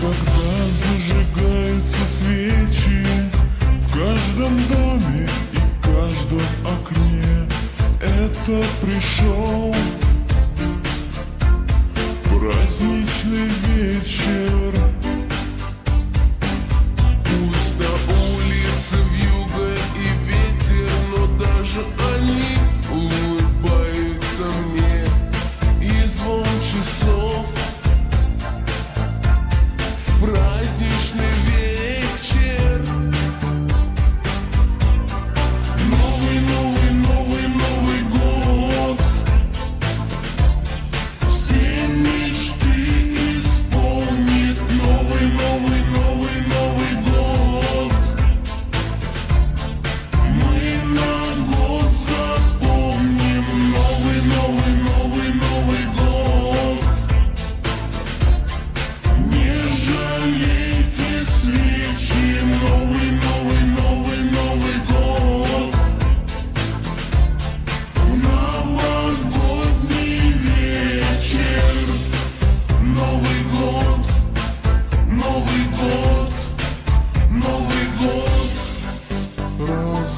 когда зажигаются свечи В каждом доме и каждом окне. Это пришел праздничный вечер.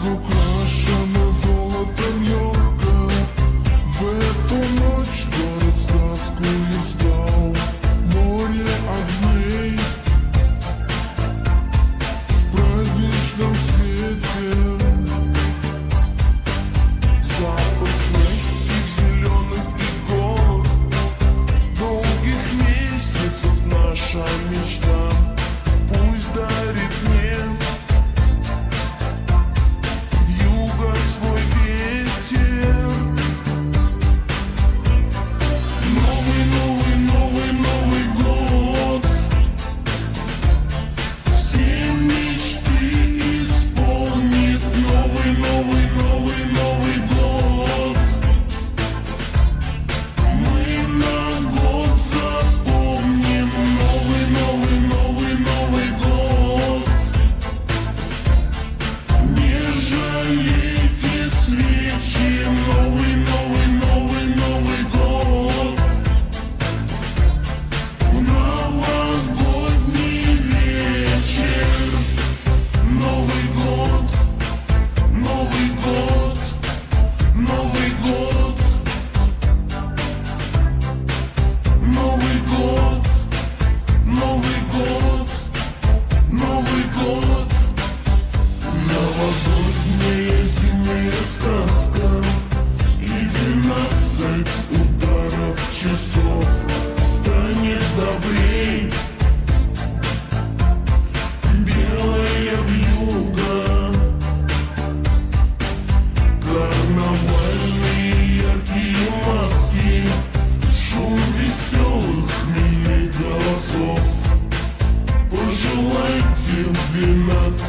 Zuk.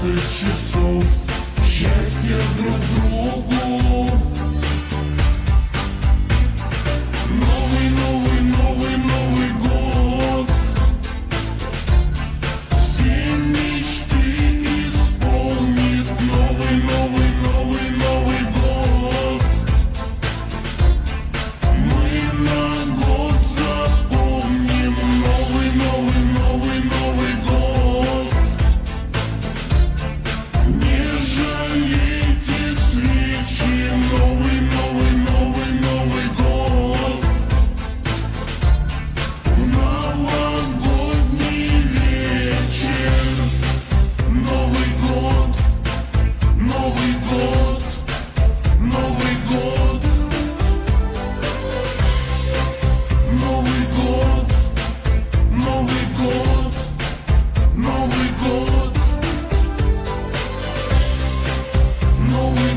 12 часов счастья друг другу.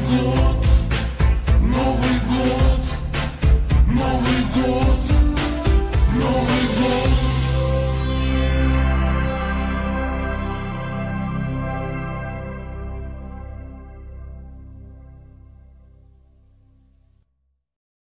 Yeah.